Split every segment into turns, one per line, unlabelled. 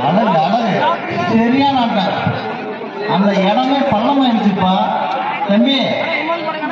அழகு அழகு அந்த இடமே பள்ளமாயிருச்சுப்பா. தம்பி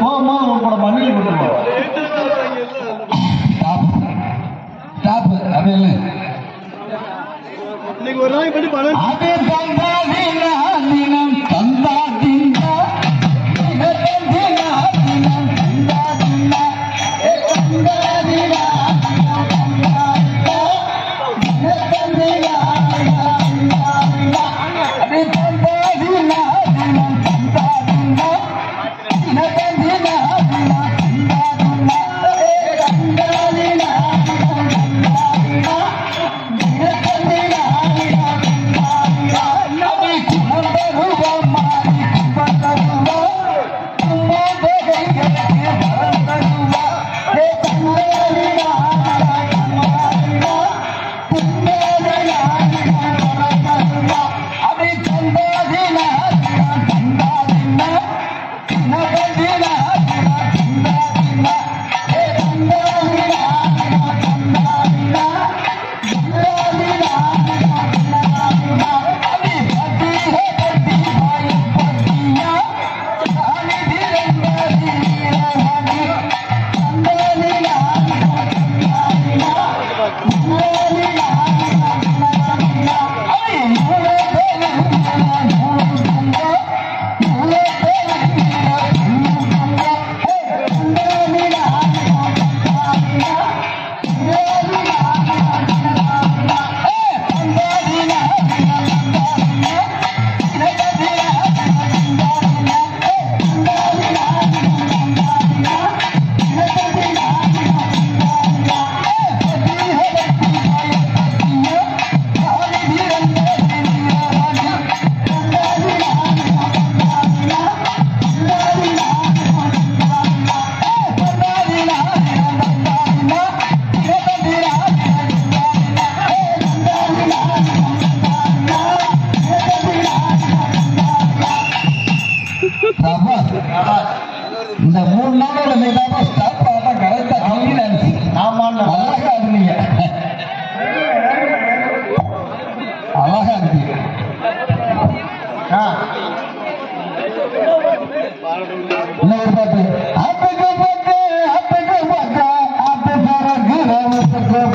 போகும்போது ஒரு படம் மண்ணில் போட்டுருவோம் டாப்
டாப் ஒரு நாளைக்கு ਸਕੋ